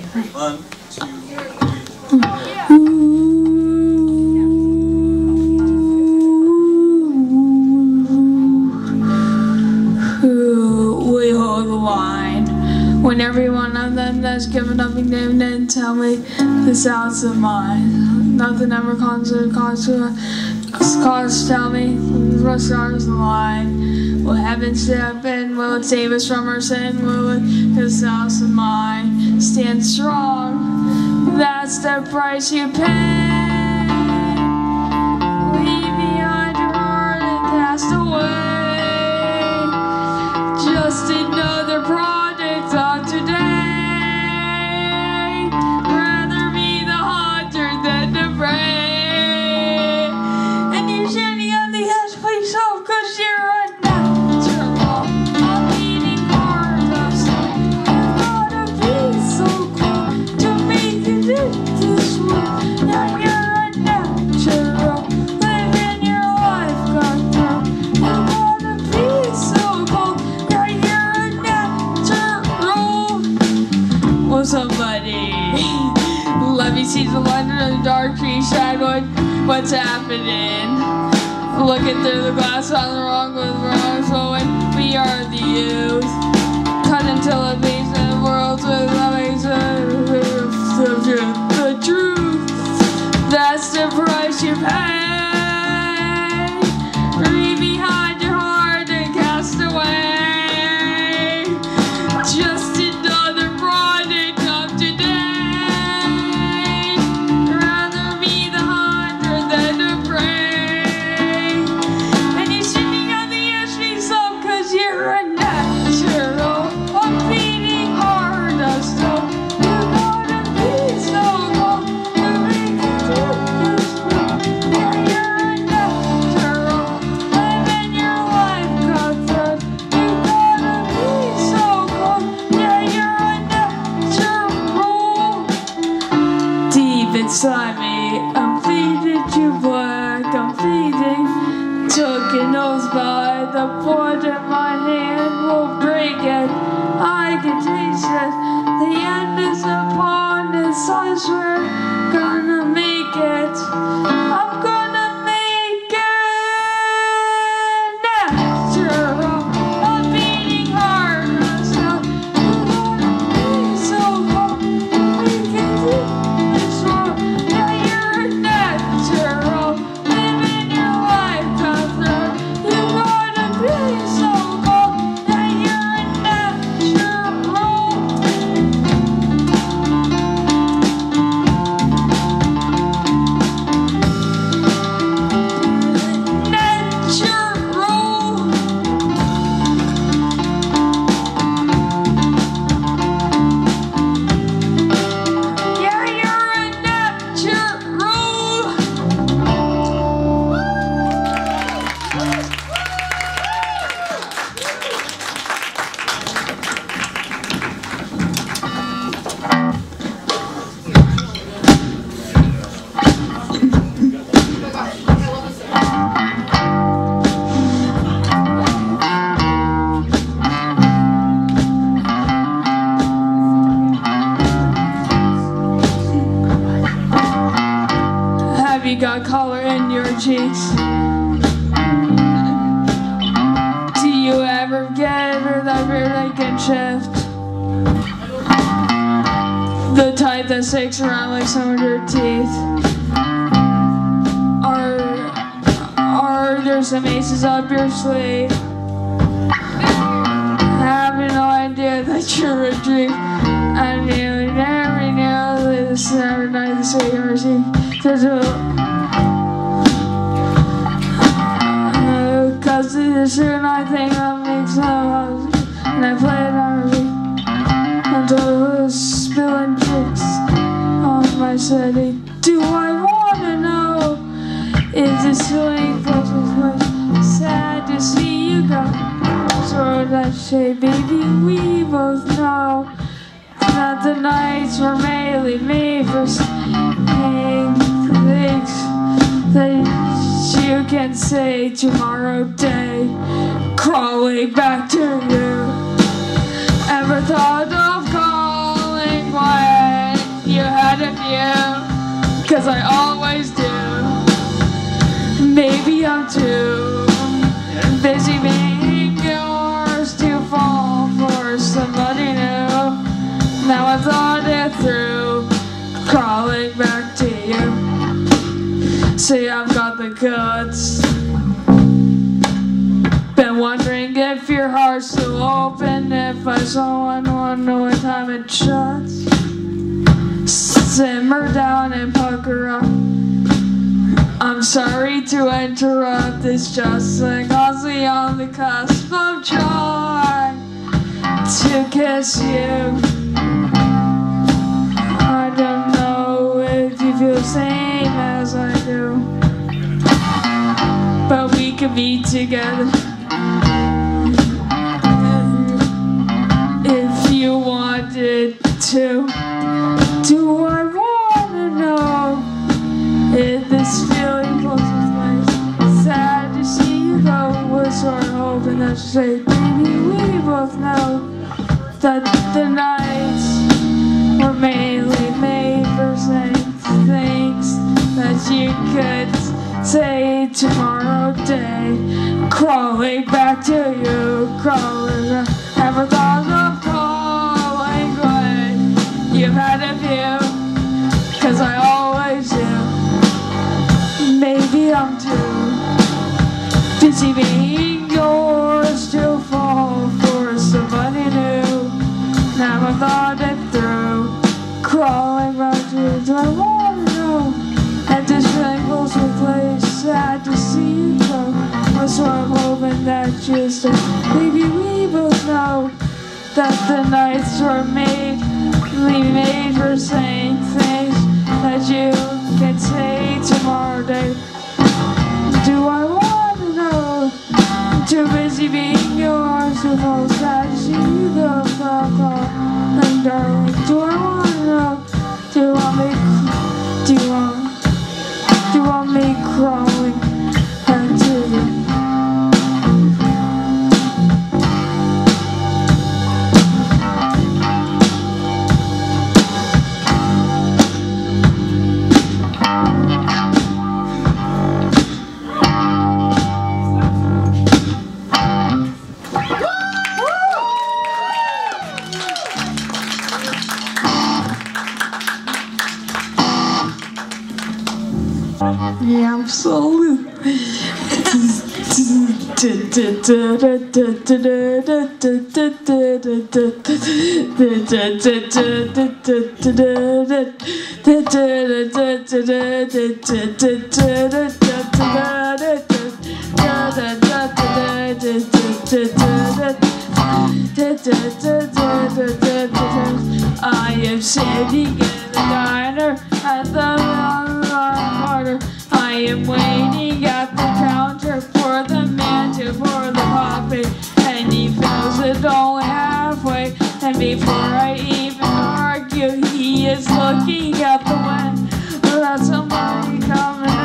One, two, three. The. When every one of them that's given up and named and tell me the sounds of mine. Nothing ever comes to cause to cause tell me the stars align. Will heaven step in? Will it save us from our sin? Will it this house of mine stand strong? That's the price you pay. Leave behind your heart and cast away. My hand will break it. I can taste it. The end is upon us. I swear, shift? The type that sticks around like some of your teeth. Are are there some aces up your sleeve? Having no idea that you're a dream. I knew never knew this every night the same mercy. Cause Cause this is I think I make some and I played it on repeat until it was spilling tricks on my city. Do I wanna know? Is this feeling close much sad to see you go? So that say, baby, we both know that the nights were mainly made for saying things that you can say tomorrow day. Crawling back to you. Ever thought of calling my you, had a view? cause I always do. Maybe I'm too busy being yours to fall for somebody new. Now I've thought it through, crawling back to you. See, I've got the guts. Open. If I saw one, wonder what time it shuts. Simmer down and pucker up. I'm sorry to interrupt. It's just like Ozzy on the cusp of joy to kiss you. I don't know if you feel the same as I do, but we could be together. To, do I wanna know if this feeling close with my sad to see you go? We're sort of hoping that say, baby, we both know that the nights were mainly made for saying things that you could say tomorrow day. Crawling back to you, crawling back. Ever thought that you. Maybe we both know that the nights were made, made for saying things that you can say tomorrow day. Do I wanna know? Too busy being yours with all sad to see fuck go. And darling, do I Yeah, absolutely. I am sitting in the diner at the am waiting at the counter for the man to pour the coffee, and he fills it only halfway. And before I even argue, he is looking at the window. That's somebody coming in.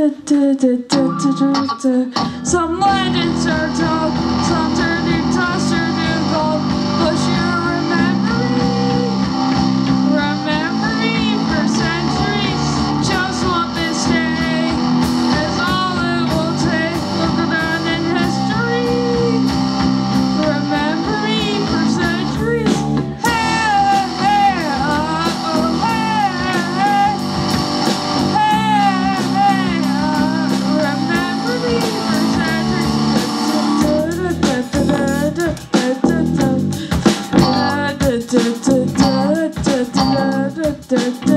Some legends are told, Yeah.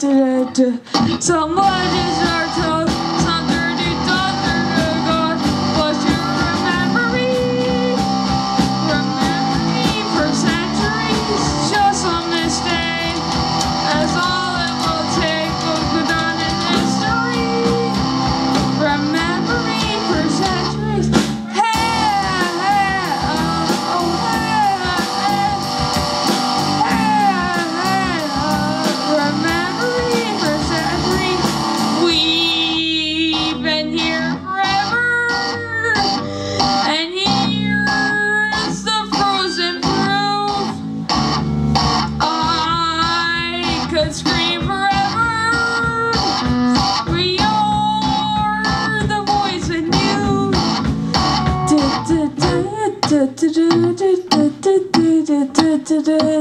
da, da, da. Someone deserves